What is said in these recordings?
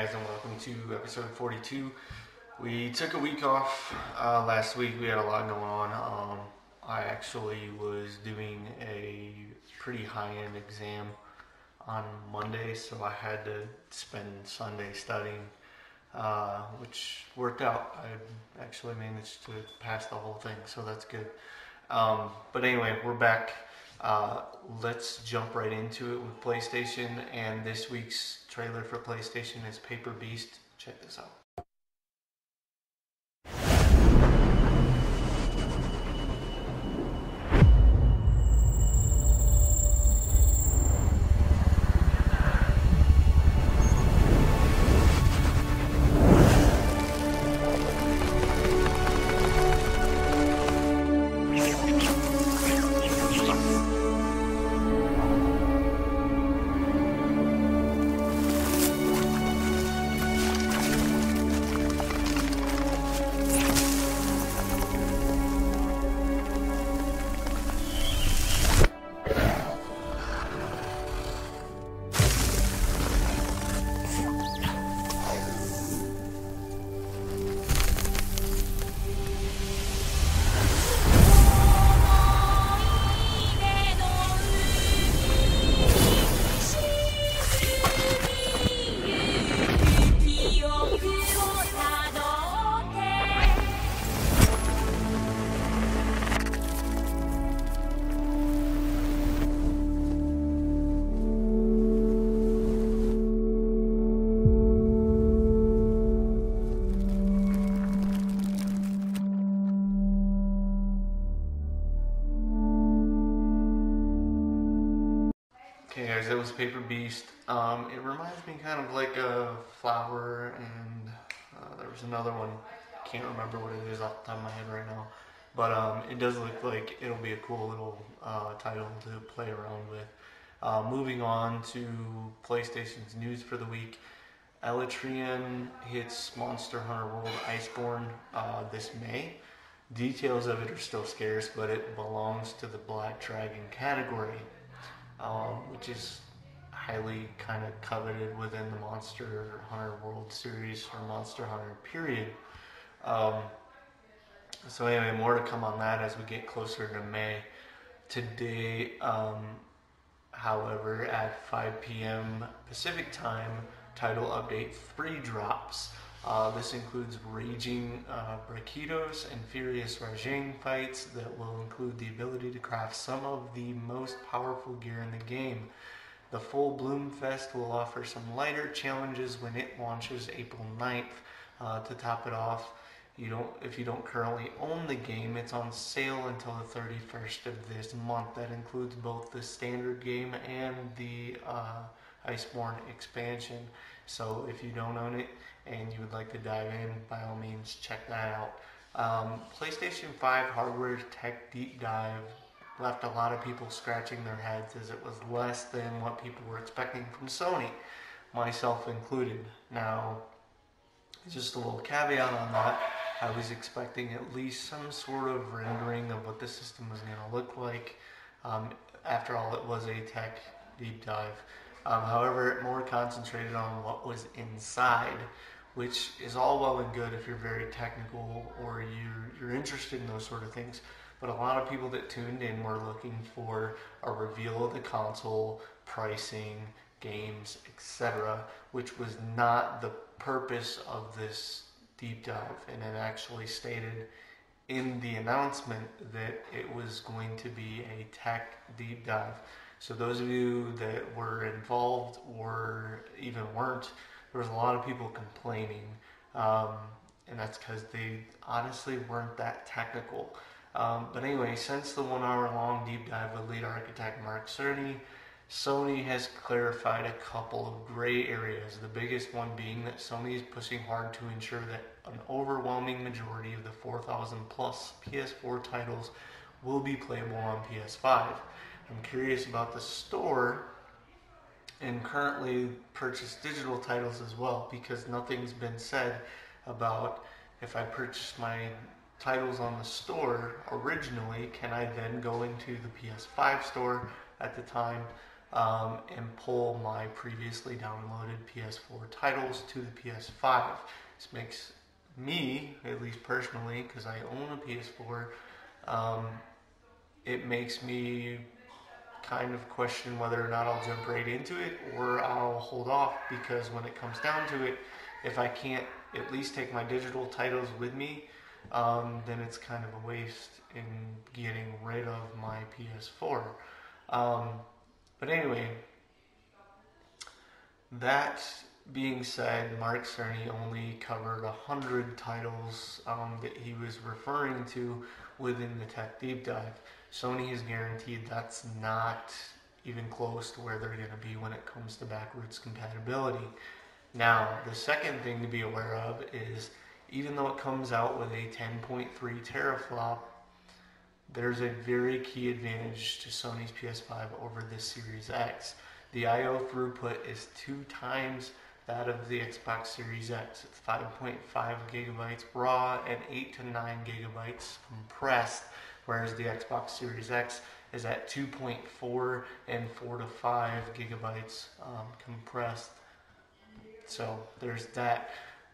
guys, and welcome to episode 42. We took a week off uh, last week. We had a lot going on. Um, I actually was doing a pretty high-end exam on Monday, so I had to spend Sunday studying, uh, which worked out. I actually managed to pass the whole thing, so that's good. Um, but anyway, we're back. Uh, let's jump right into it with PlayStation, and this week's trailer for PlayStation is Paper Beast. Check this out. Paper Beast. Um, it reminds me kind of like a flower, and uh, there was another one. Can't remember what it is off the top of my head right now, but um, it does look like it'll be a cool little uh, title to play around with. Uh, moving on to PlayStation's news for the week. Alatreon hits Monster Hunter World Iceborne uh, this May. Details of it are still scarce, but it belongs to the Black Dragon category um, which is highly kind of coveted within the Monster Hunter World Series or Monster Hunter period. Um, so anyway, more to come on that as we get closer to May. Today, um, however, at 5 p.m. Pacific time, title update 3 drops. Uh, this includes Raging uh, and Furious Rajang fights that will include the ability to craft some of the most powerful gear in the game. The full Bloom Fest will offer some lighter challenges when it launches April 9th. Uh, to top it off, you don't if you don't currently own the game, it's on sale until the 31st of this month. That includes both the standard game and the uh, Iceborne expansion. So if you don't own it and you would like to dive in, by all means, check that out. Um, PlayStation 5 hardware tech deep dive left a lot of people scratching their heads as it was less than what people were expecting from Sony, myself included. Now, just a little caveat on that. I was expecting at least some sort of rendering of what the system was going to look like. Um, after all, it was a tech deep dive. Um, however, it more concentrated on what was inside, which is all well and good if you're very technical or you're, you're interested in those sort of things. But a lot of people that tuned in were looking for a reveal of the console, pricing, games, etc., which was not the purpose of this deep dive. And it actually stated in the announcement that it was going to be a tech deep dive. So those of you that were involved or even weren't, there was a lot of people complaining, um, and that's because they honestly weren't that technical. Um, but anyway, since the one-hour-long deep dive with lead architect Mark Cerny, Sony has clarified a couple of gray areas. The biggest one being that Sony is pushing hard to ensure that an overwhelming majority of the 4,000 plus PS4 titles will be playable on PS5. I'm curious about the store and currently purchase digital titles as well because nothing's been said about if I purchase my titles on the store originally, can I then go into the PS5 store at the time um, and pull my previously downloaded PS4 titles to the PS5. This makes me, at least personally, because I own a PS4, um, it makes me kind of question whether or not I'll jump right into it or I'll hold off because when it comes down to it, if I can't at least take my digital titles with me, um, then it's kind of a waste in getting rid of my PS4. Um, but anyway, that being said, Mark Cerny only covered a 100 titles um, that he was referring to within the Tech Deep Dive. Sony has guaranteed that's not even close to where they're going to be when it comes to backwards compatibility. Now, the second thing to be aware of is even though it comes out with a 10.3 teraflop, there's a very key advantage to Sony's PS5 over this Series X. The I/O throughput is two times that of the Xbox Series X. It's 5.5 gigabytes raw and 8 to 9 gigabytes compressed, whereas the Xbox Series X is at 2.4 and 4 to 5 gigabytes um, compressed. So there's that.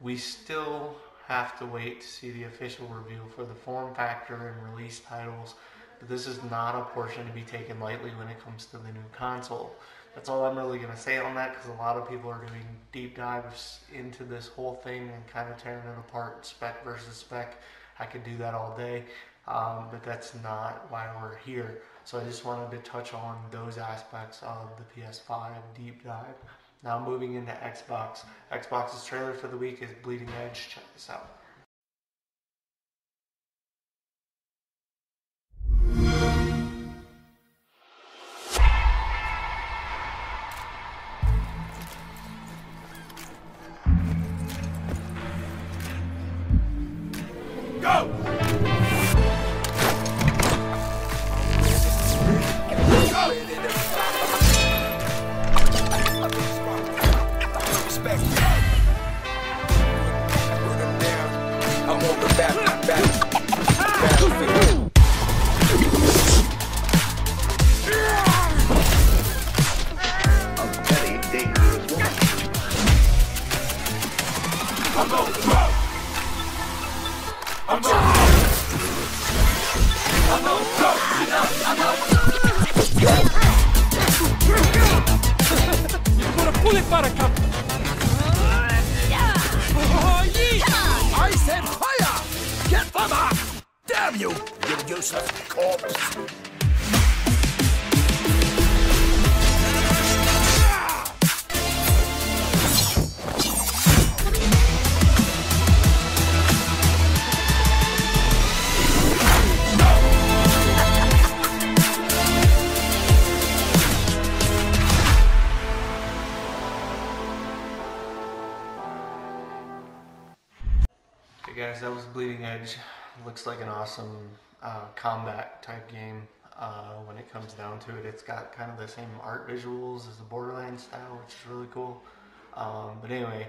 We still have to wait to see the official review for the form factor and release titles, but this is not a portion to be taken lightly when it comes to the new console. That's all I'm really going to say on that because a lot of people are doing deep dives into this whole thing and kind of tearing it apart, spec versus spec. I could do that all day, um, but that's not why we're here. So I just wanted to touch on those aspects of the PS5 deep dive. Now moving into Xbox. Xbox's trailer for the week is Bleeding Edge. Check this out. Looks like an awesome uh, combat type game. Uh, when it comes down to it, it's got kind of the same art visuals as the Borderlands style, which is really cool. Um, but anyway,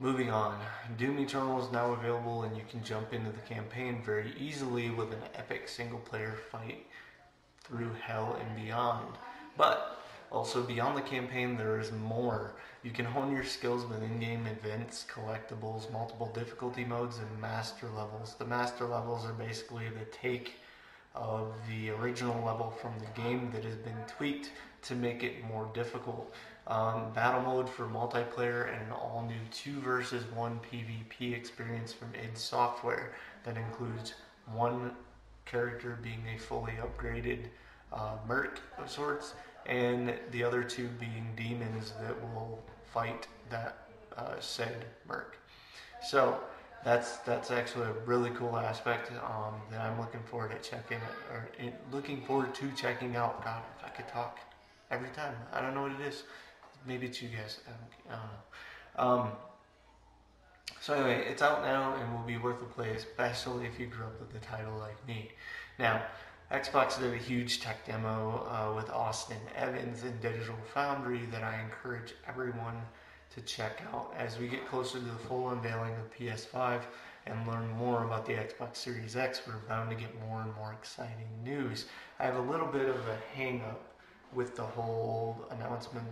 moving on. Doom Eternal is now available, and you can jump into the campaign very easily with an epic single player fight through hell and beyond. But also, beyond the campaign, there is more. You can hone your skills with in-game events, collectibles, multiple difficulty modes, and master levels. The master levels are basically the take of the original level from the game that has been tweaked to make it more difficult. Um, battle mode for multiplayer and an all new 2 versus 1 PvP experience from id Software that includes one character being a fully upgraded uh, merc of sorts and the other two being demons that will fight that uh, said merc. So that's that's actually a really cool aspect um, that I'm looking forward to checking or in, looking forward to checking out. God, if I could talk every time, I don't know what it is. Maybe it's you guys. I don't, I don't know. Um, so anyway, it's out now and will be worth a play, especially if you grew up with the title like me. Now, Xbox did a huge tech demo uh, with Austin Evans and Digital Foundry that I encourage everyone to check out as we get closer to the full unveiling of PS5 and learn more about the Xbox Series X. We're bound to get more and more exciting news. I have a little bit of a hang up with the whole announcement,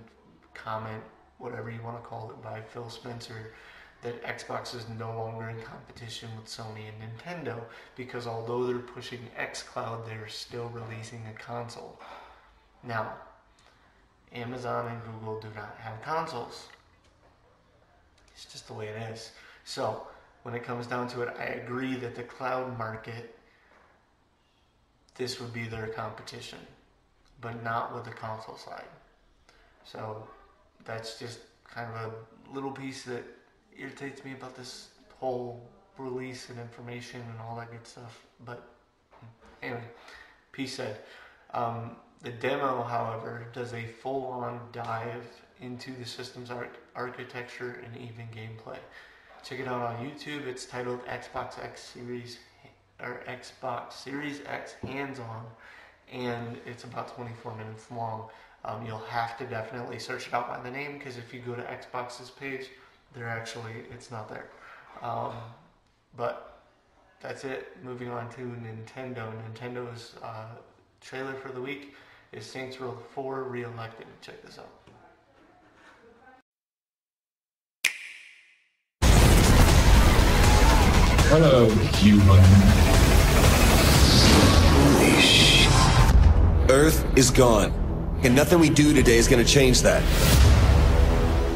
comment, whatever you want to call it, by Phil Spencer that Xbox is no longer in competition with Sony and Nintendo because although they're pushing xCloud, they're still releasing a console. Now, Amazon and Google do not have consoles. It's just the way it is. So, when it comes down to it, I agree that the cloud market, this would be their competition, but not with the console side. So, that's just kind of a little piece that irritates me about this whole release and information and all that good stuff. But anyway, Peace said. Um, the demo, however, does a full-on dive into the system's architecture and even gameplay. Check it out on YouTube. It's titled Xbox X Series or Xbox Series X Hands On, and it's about 24 minutes long. Um, you'll have to definitely search it out by the name because if you go to Xbox's page, they're actually it's not there. Um, but that's it. Moving on to Nintendo. Nintendo's uh, trailer for the week is Saints Row 4 Reelected. Check this out. Hello, human. Holy sh! Earth is gone, and nothing we do today is gonna change that.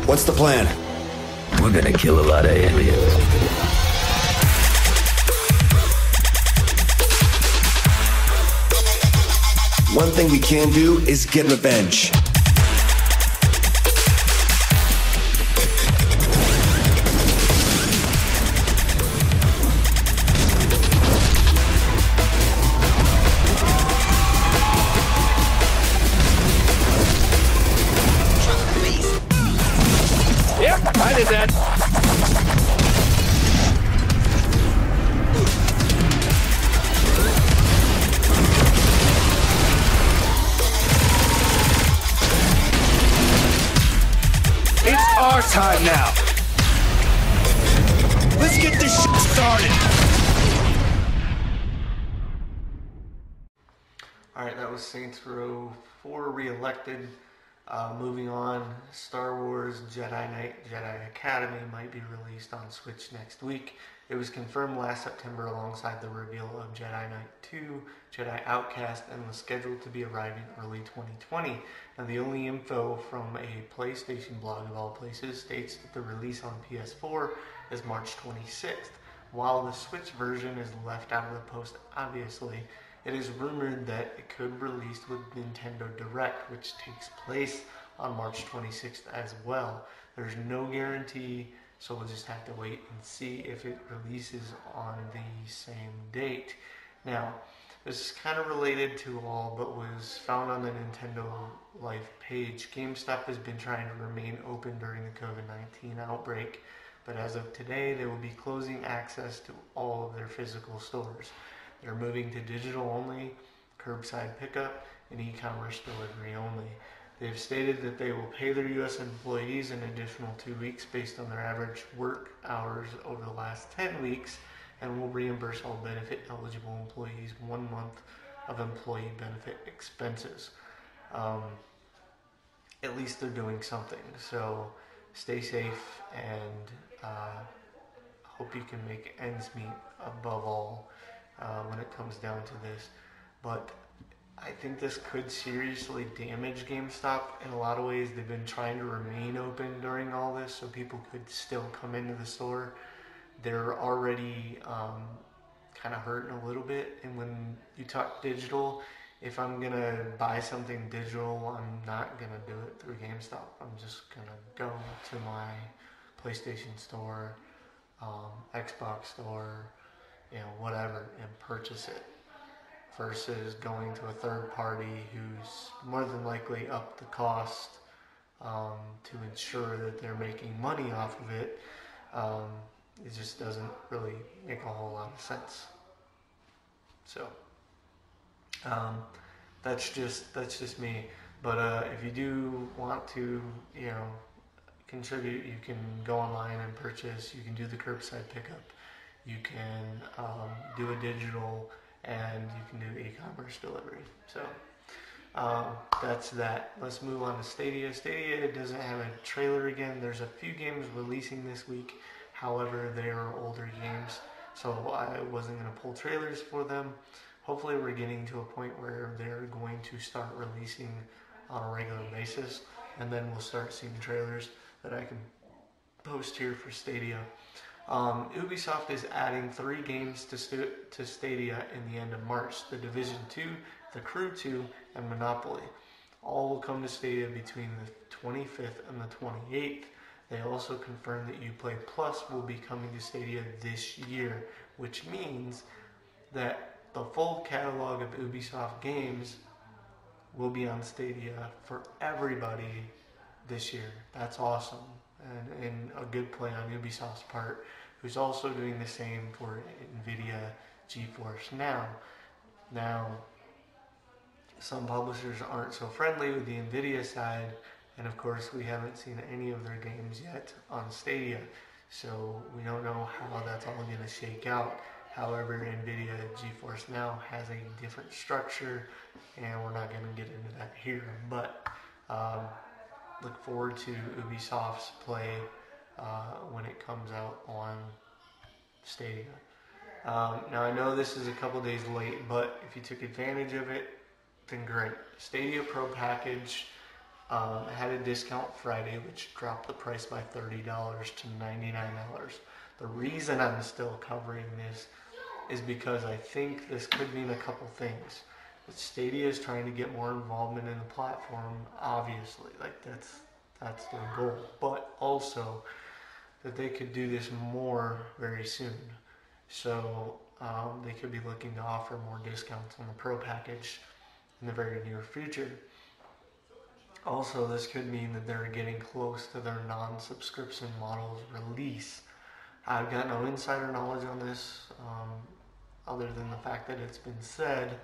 What's the plan? We're gonna kill a lot of aliens. One thing we can do is get revenge. Time now. Let's get this shit started. Alright, that was Saints Row 4 Reelected. Uh, moving on, Star Wars Jedi Knight Jedi Academy might be released on Switch next week. It was confirmed last September alongside the reveal of Jedi Knight 2, Jedi Outcast, and was scheduled to be arriving early 2020. Now, the only info from a PlayStation blog of all places states that the release on PS4 is March 26th. While the Switch version is left out of the post, obviously, it is rumored that it could release with Nintendo Direct, which takes place on March 26th as well. There's no guarantee, so we'll just have to wait and see if it releases on the same date. Now, this is kind of related to all, but was found on the Nintendo Life page. GameStop has been trying to remain open during the COVID 19 outbreak, but as of today, they will be closing access to all of their physical stores. They're moving to digital only, curbside pickup, and e commerce delivery only. They've stated that they will pay their U.S. employees an additional two weeks based on their average work hours over the last 10 weeks and will reimburse all benefit eligible employees one month of employee benefit expenses. Um, at least they're doing something. So stay safe and uh, hope you can make ends meet above all uh, when it comes down to this. But I think this could seriously damage GameStop in a lot of ways. They've been trying to remain open during all this so people could still come into the store they're already um, kind of hurting a little bit. And when you talk digital, if I'm gonna buy something digital, I'm not gonna do it through GameStop. I'm just gonna go to my PlayStation store, um, Xbox store, you know, whatever, and purchase it. Versus going to a third party who's more than likely up the cost um, to ensure that they're making money off of it. Um, it just doesn't really make a whole lot of sense. So um, that's just that's just me. But uh, if you do want to, you know, contribute, you can go online and purchase. You can do the curbside pickup. You can um, do a digital, and you can do e-commerce delivery. So um, that's that. Let's move on to Stadia. Stadia it doesn't have a trailer again. There's a few games releasing this week. However, they are older games, so I wasn't going to pull trailers for them. Hopefully, we're getting to a point where they're going to start releasing on a regular basis, and then we'll start seeing trailers that I can post here for Stadia. Um, Ubisoft is adding three games to, stu- to Stadia in the end of March The Division 2, The Crew 2, and Monopoly. All will come to Stadia between the 25th and the 28th. They also confirmed that Uplay Plus will be coming to Stadia this year, which means that the full catalog of Ubisoft games will be on Stadia for everybody this year. That's awesome. And, and a good play on Ubisoft's part, who's also doing the same for NVIDIA GeForce Now. Now, some publishers aren't so friendly with the NVIDIA side, and of course, we haven't seen any of their games yet on Stadia, so we don't know how that's all going to shake out. However, NVIDIA GeForce Now has a different structure, and we're not going to get into that here, but um, look forward to Ubisoft's play uh, when it comes out on Stadia. Um, now, I know this is a couple days late, but if you took advantage of it, then great. Stadia Pro package um, had a discount Friday, which dropped the price by $30 to $99. The reason I'm still covering this is because I think this could mean a couple things. Stadia is trying to get more involvement in the platform, obviously, like that's that's their goal. But also that they could do this more very soon. So um, they could be looking to offer more discounts on the Pro package in the very near future. Also, this could mean that they're getting close to their non subscription model's release. I've got no insider knowledge on this, um, other than the fact that it's been said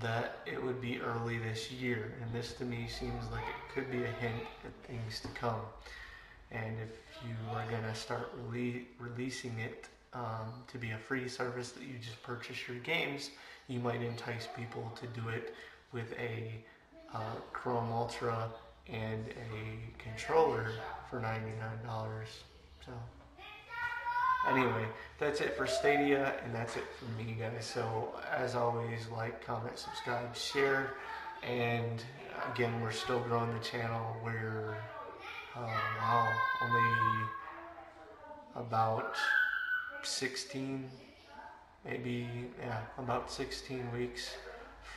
that it would be early this year. And this to me seems like it could be a hint at things to come. And if you are going to start rele- releasing it um, to be a free service that you just purchase your games, you might entice people to do it with a uh, Chrome Ultra and a controller for $99. So, anyway, that's it for Stadia, and that's it for me, guys. So, as always, like, comment, subscribe, share, and again, we're still growing the channel. We're, uh, wow, only about 16, maybe, yeah, about 16 weeks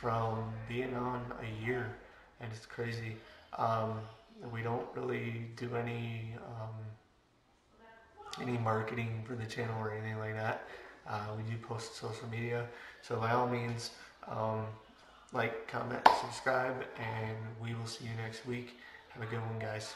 from being on a year, and it's crazy. Um, we don't really do any um, any marketing for the channel or anything like that. Uh, we do post social media, so by all means, um, like, comment, subscribe, and we will see you next week. Have a good one, guys.